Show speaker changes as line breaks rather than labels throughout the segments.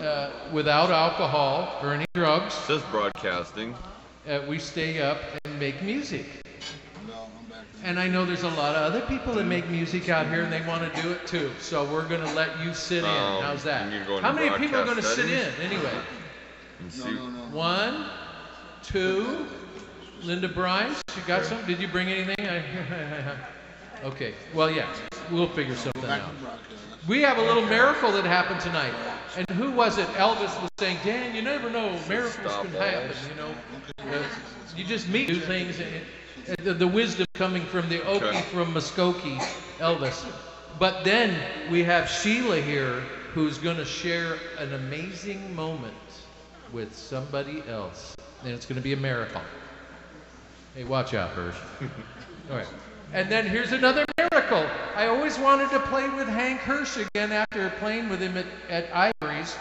uh, without alcohol or any drugs.
Says broadcasting.
Uh, we stay up and make music. And I know there's a lot of other people that make music out here and they want to do it too. So we're going to let you sit in.
Um,
How's that?
you're going
How
to
many people are going to sit in
settings?
anyway?
And see,
One, two. Linda Bryce, you got something? Did you bring anything? Okay. Well, yeah, we'll figure something out. We have a little miracle that happened tonight. And who was it? Elvis was saying, Dan, you never know. Miracles can happen, you know. Uh, you just meet new things. And and the, the wisdom coming from the Okie
Okay.
from Muskogee, Elvis. But then we have Sheila here who's going to share an amazing moment with somebody else. And it's going to be a miracle. Hey, watch out, Hirsch. All right. And then here's another miracle. I always wanted to play with Hank Hirsch again after playing with him at, at Ivory's,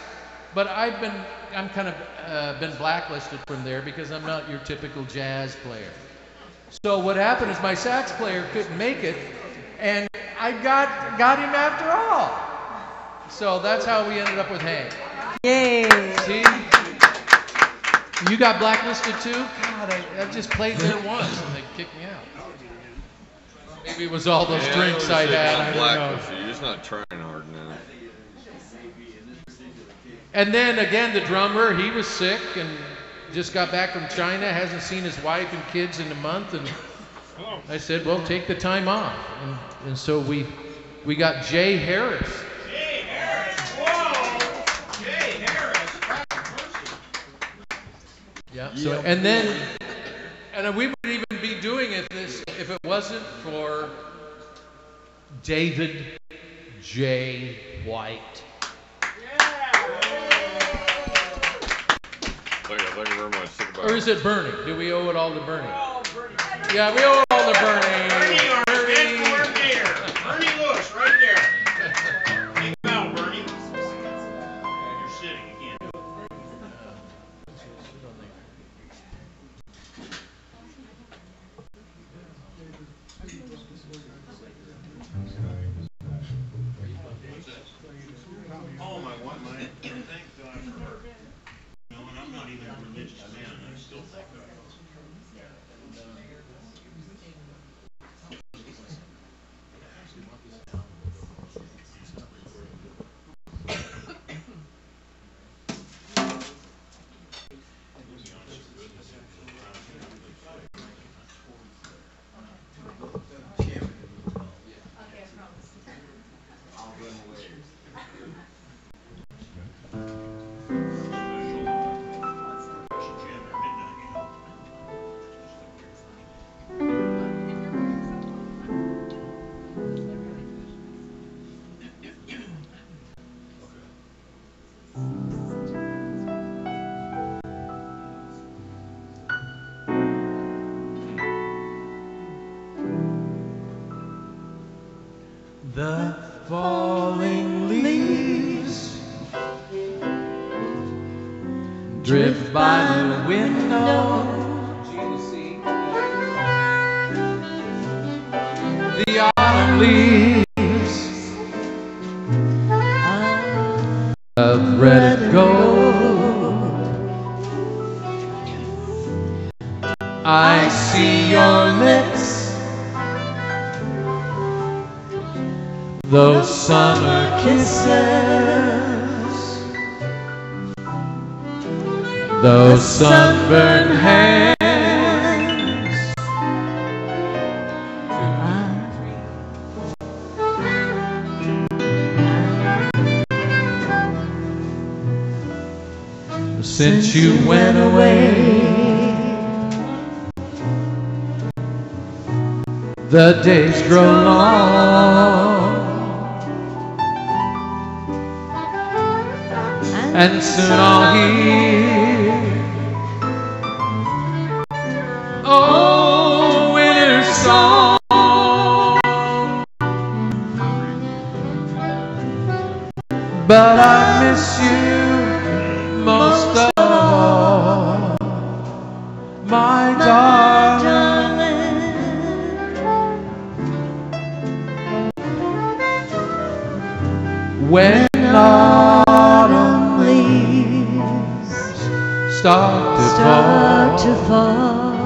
but I've been I'm kind of uh, been blacklisted from there because I'm not your typical jazz player. So what happened is my sax player couldn't make it, and I got got him after all. So that's how we ended up with Hank.
Yay!
See? You got blacklisted too? God, I, I just played there once and they kicked me out. Maybe it was all those
Yeah,
drinks
I
I had.
on
I don't know.
with you. You're just not trying hard enough.
And then again, the drummer, he was sick and just got back from China, hasn't seen his wife and kids in a month. And oh. I said, well, take the time off. And, and so we, we got Jay Harris.
Jay Harris, whoa! Jay Harris,
Yeah. So and then, and we would even be doing it this if it wasn't for David J. White.
Thank you, thank you very much. Think about
Or
it.
is it Bernie? Do we owe it all to Bernie? Yeah, we owe it all to Bernie.
Bernie,
Bernie.
The falling leaves drift by the window. The autumn leaves of red and gold. I see your lips. Those summer kisses, those sunburned hands. Since you went away, the days grow long. And soon I'll hear. Oh, winter song. But I miss you
start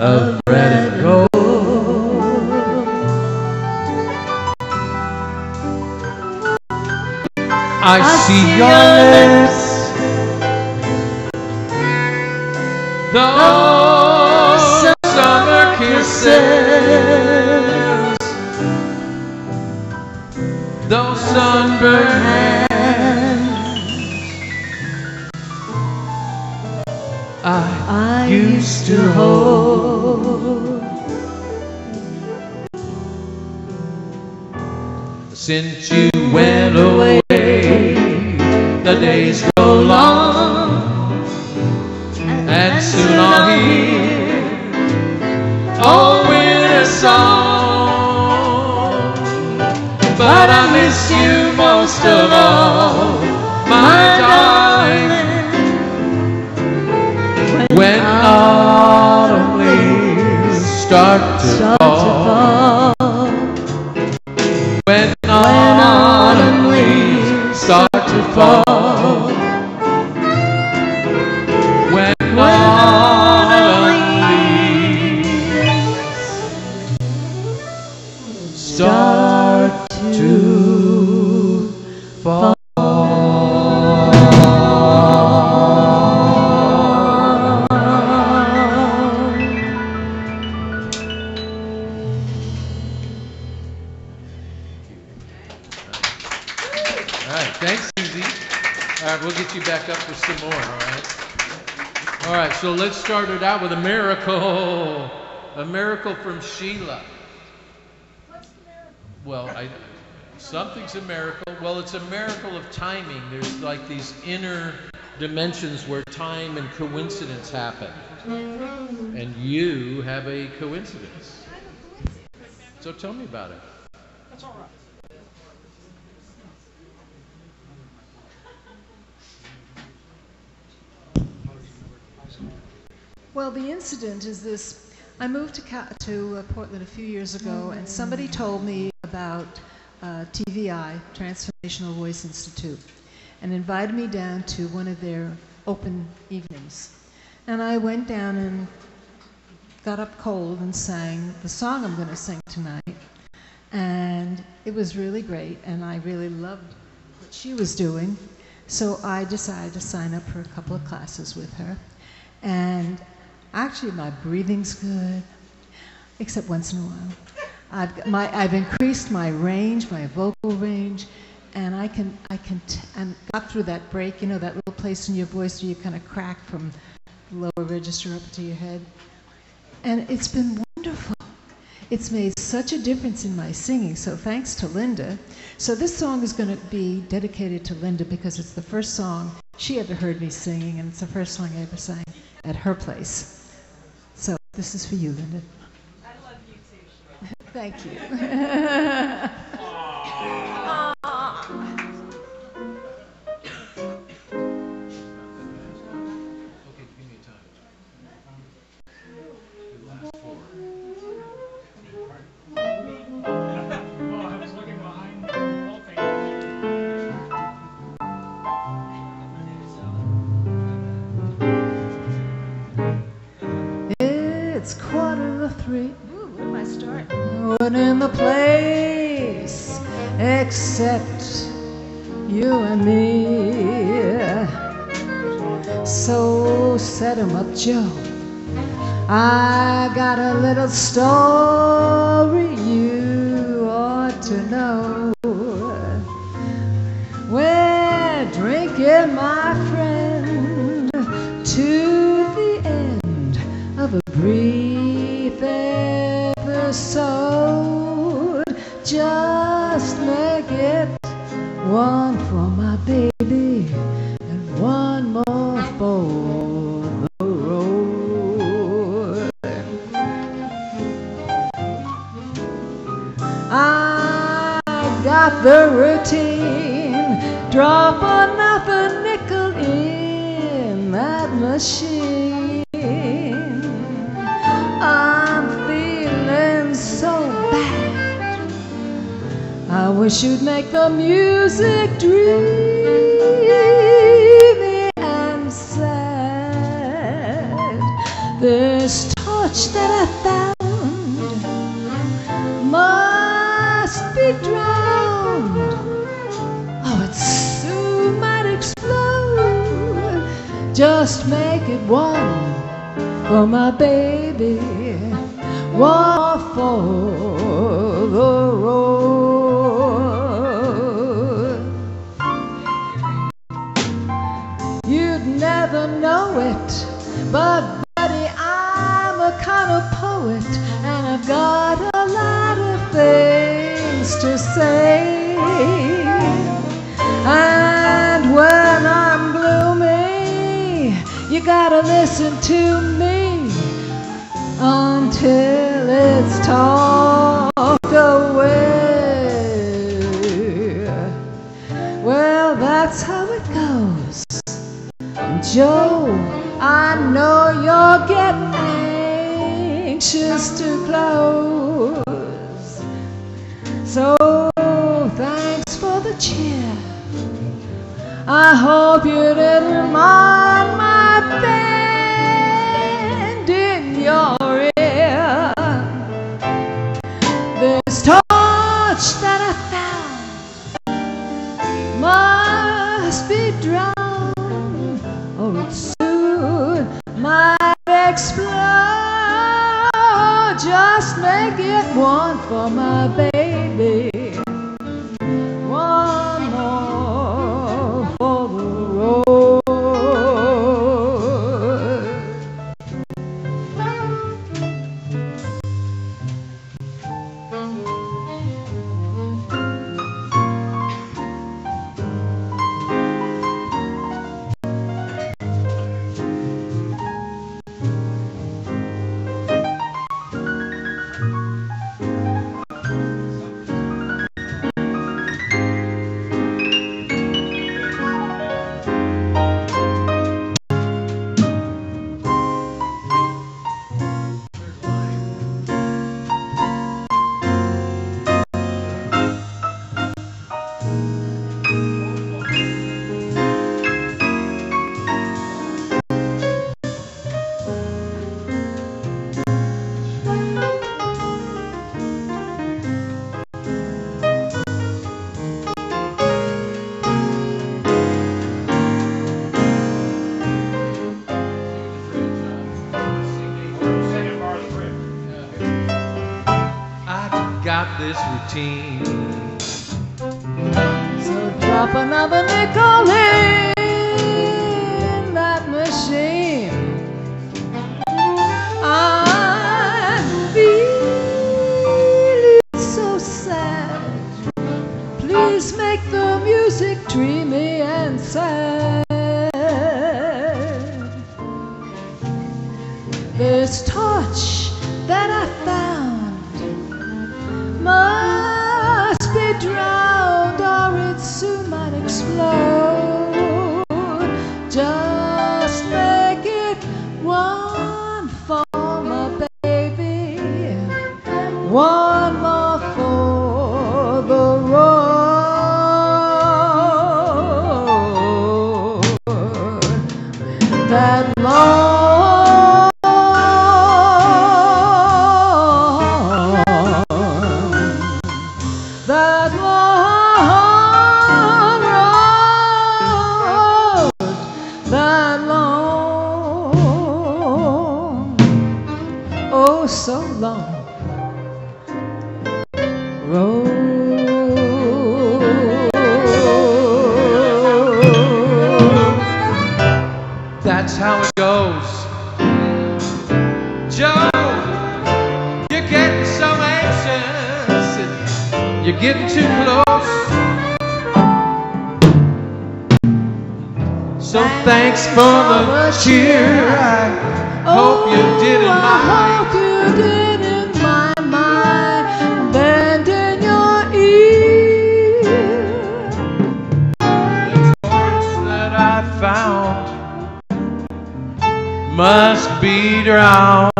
of red and gold. I see your lips, those Since you went away, the days All right, so let's start it out with a miracle. A miracle from Sheila. What's the miracle? Well, I, something's a miracle. Well, it's a miracle of timing. There's like these inner dimensions where time and coincidence happen. And you have a coincidence. So tell me about it.
Well, the incident is this. I moved to, to uh, Portland a few years ago, and somebody told me about uh, TVI, Transformational Voice Institute, and invited me down to one of their open evenings. And I went down and got up cold and sang the song I'm going to sing tonight. And it was really great, and I really loved what she was doing. So I decided to sign up for a couple of classes with her. And actually, my breathing's good, except once in a while. I've, my, I've increased my range, my vocal range, and I can, I can, t- and got through that break, you know, that little place in your voice where you kind of crack from the lower register up to your head. And it's been wonderful. It's made such a difference in my singing, so thanks to Linda. So this song is going to be dedicated to Linda because it's the first song she ever heard me singing, and it's the first song I ever sang at her place. This is for you, Linda. I love you too. Thank you. one in the place except you and me. So set 'em up, Joe. I got a little story you ought to know. Got the routine. Drop another nickel in that machine. I'm feeling so bad. I wish you'd make the music dreamy and sad. This touch that I found must be drowned. Just make it one for my baby, one for the road. You'd never know it, but you gotta listen to me until it's talked away. Well, that's how it goes. Joe, I know you're getting anxious to close. So thanks for the cheer. I hope you didn't mind my band team.
That's how it goes. Joe, you're getting so anxious. You're getting too close. So thanks for the cheer. I hope you didn't mind. must be drowned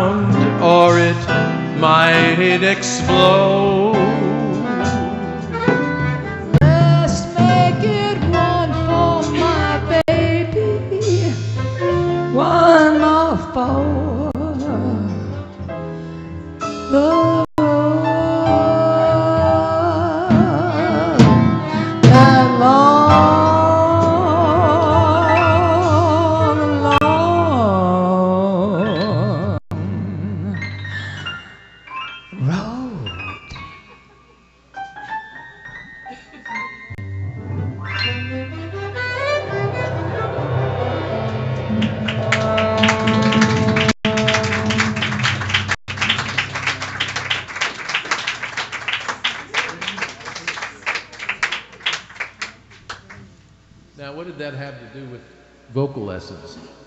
or it might explode. vocal lessons.